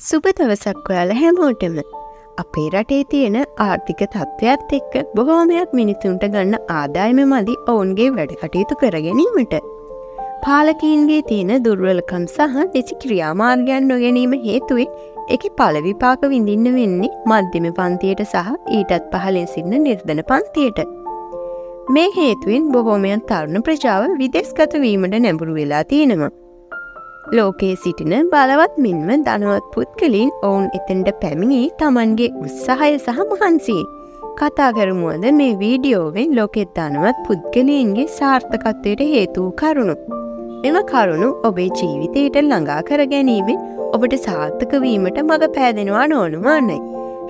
සුබ දවසක් ඔයාල හැමෝටම අපේ රටේ තියෙන ආර්ථික තත්ත්වයක් එක්ක බොහෝමයක් මිනිසුන්ට ගන්න ආදායම මදි ඔවුන්ගේ වැඩ කටයුතු කරගැනීමට. පාලකීන්ගේ තියෙන දුර්වලකම් සහ දෙසි ක්‍රියාමාර්ගයන් නොගැනීම හේතුවෙන් එක පලවිපාක විඳින්න වෙන්නේ මධ්‍යම පන්තියට සහ ඊටත් පහලින් සින්න නිර්ධන පන්තියට. මේ හේතුවෙන් බොහෝමයන් තරුණ ප්‍රජාව විදෙස්ගත වීමට නැඹුරු වෙලා තියෙනවා. ලෝකයේ සිටින බලවත් මෙන්ම දනුවත් පුද්ගලින් ඔවුන් එතැන්ට පැමිණි තමන්ගේ උත්සාහය සහ මහන්සේ. කතා කරමුවද මේ වීඩියෝවෙන් ලෝකෙත් දනුවත් පුද්ගලීන්ගේ සාර්ථකත්වයට හේතුූ කරුණු. එම කරුණු ඔබේ ජීවිතයට ළඟා කර ගැනීමෙන් ඔබට සාර්ථකවීමට මඟ පෑදෙනවා නෝනුමාන්නයි.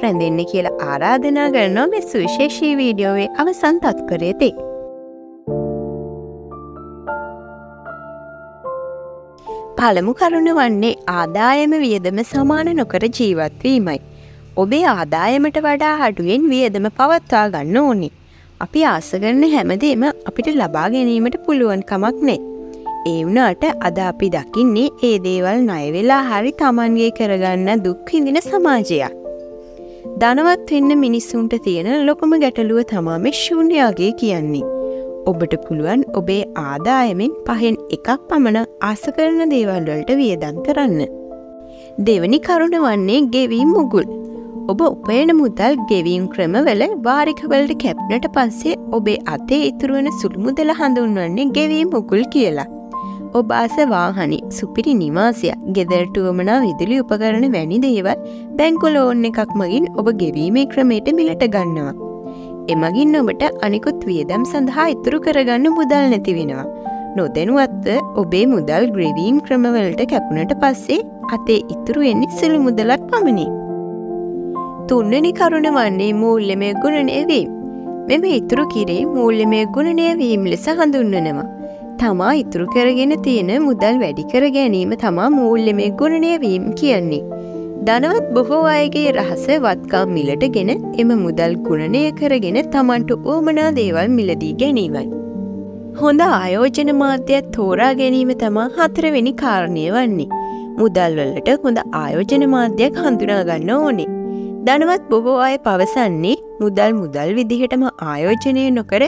රැඳෙන්න කියලා ආරාධනා කරනවා මෙ සුවිශේෂී වීඩියෝවේ අවසන් තත් පළමු කරුණ වන්නේ ආදායම වියදම සමාන නොකර ජීවත්වීමයි. ඔබේ ආදායමට වඩා හඩුවෙන් වියදම පවත්වා ගන්න ඕනි. අපි ආසකරන හැමදේම අපිට ලබා ගැනීමට පුළුවන් කමක් නේ. ඒ වුණාට අද අපි දකින්නේ ඒ දේවල් නයවෙලා හරි තමන්ගේ කරගන්න දුක්හිඳින සමාජයක්. ධනවත් වෙන්න මිනිස්සුන්ට තියෙන ලොකම ගැටලුව තමාම ශූන්‍යයාගේ කියන්නේ. ඔබට පුළුවන් ඔබේ ආදායමෙන් පහෙන් එකක් පමණ ආස කරන දේවල්වලට වියදන් කරන්න. දෙවනි කරුණ වන්නේ ගෙවීම් මුගුල්. ඔබ උපයන මුදල් ගෙවීම් ක්‍රමවල වාරිකවලට කැප්නට පස්සේ ඔබේ අතේ ඉතුරුවන සුළුමුදල හඳුන්වන්නේ ගෙවීම් මුකුල් කියලා. ඔබ ආස වාහනි සුපිරි නිවාසයක් ගෙදරටුවමනා විදුලි උපකරන වැනි දේවල් බැංකුලෝන් එකක් මගින් ඔබ ගෙවීමේ ක්‍රමයට මිලට ගන්නවා. එමගින් ඔබට අනිකුත් වියදම් සඳහා ඉතුරු කරගන්න මුදල් නැති වෙනවා. නොදැනුවත්ව ඔබේ මුදල් ග්‍රවීම් ක්‍රමවලට කැපුණට පස්සේ අතේ ඉතුරු එන්නේ සිළු මුදලක් පමණි. තුන්වැනි කරුණ වන්නේ මූල්‍යමය ගුණනයවීම්. මෙම ඉතුරු කිරේ මූල්‍යමය ගුණනයවීම් ලෙස හඳුන්වනවා. තමා ඉතුරු කරගෙන තියෙන මුදල් වැඩි කර ගැනීම තමා මූල්‍යමය ගුණනයවීම් කියන්නේ. ධනවත් බොහෝ අයගේ රහස වත්කම් මිලටගෙන එම මුදල් ගුණනය කරගෙන තමන්ට ඕමනා දේවල් මිලදී ගැනීමයි. හොඳ ආයෝජන මාධ්‍යයක් තෝරා ගැනීම තමා හතරවෙනි කාරණය වන්නේ. මුදල්වලට හොඳ ආයෝජන මාධ්‍යයක් හඳුනාගන්න ඕනේ. ධනවත් බොහෝ අය පවසන්නේ මුදල් මුදල් විදිහටම ආයෝජනය නොකර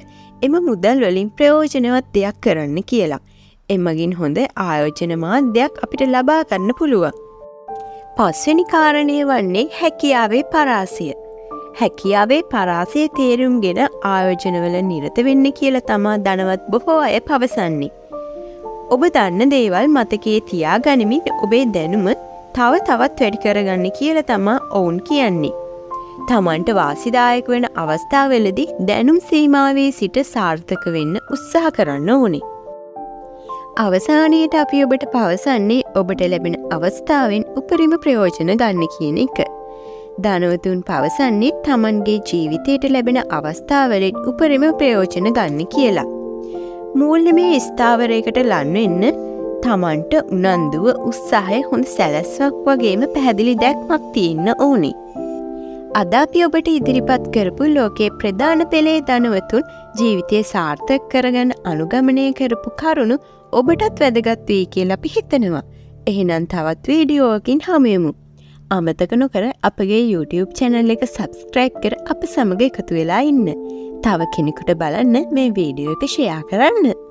එම මුදල් වලින් ප්‍රයෝජනවත් දෙයක් කරන්න කියලා. එමගින් හොඳ ආයෝජන මාධ්‍යයක් අපිට ලබා ගන්න පුළුවන්. පස්වනි කාරණය වන්නේ හැකියාවේ පරාසය. හැකියාවේ පරාසය තේරුම්ගෙන ආයෝජනවල නිරත වෙන්න කියල තමා ධනවත් බොහෝ අය පවසන්නේ. ඔබ දන්න දේවල් මතකේ තියා ගනිමින් ඔබේ දැනුම තව තවත් වැඩි කරගන්න කියල තමා ඔවුන් කියන්නේ. තමන්ට වාසිදායක වෙන අවස්ථාවලදි දැනුම් සීමාවේ සිට සාර්ථක වෙන්න උත්සාහ කරන්න ඕනේ. අවසානයට අපි ඔබට පවසන්නේ ඔබට ලැබෙන අවස්ථාවෙන් උපරිම ප්‍රයෝජන ගන්න කියන එක. ධනවතුන් පවසන්නේ තමන්ගේ ජීවිතයට ලැබෙන අවස්ථාවලෙන් උපරිම ප්‍රයෝජන ගන්න කියලා. මූල්‍ය මේ ස්ථාවරයකට ලන්වෙන්න තමන්ට උනන්දුව උත්සාහය හොඳ සැලැස්වක් වගේම පැහැදිලි දැක්මක් තියන්න ඕනේ. අද අපි ඔබට ඉදිරිපත් කරපු ලෝකයේ ප්‍රධාන පෙළේ ධනවතුන් ජීවිතය සාර්ථක කරගන්න අනුගමනය කරපු කරුණු ඔබටත් වැදගත් වී කියල අපි හිතනවා. එහෙනම් තවත් වීඩියෝකින් හමයමු. අමතක නොකර අපගේ YouTube චැනල් එක සබස්ක්‍රයිබ් කර අප සමඟ එකතු වෙලා ඉන්න. තව කෙනෙකුට බලන්න මේ වීඩියෝ එක ෂයා කරන්න.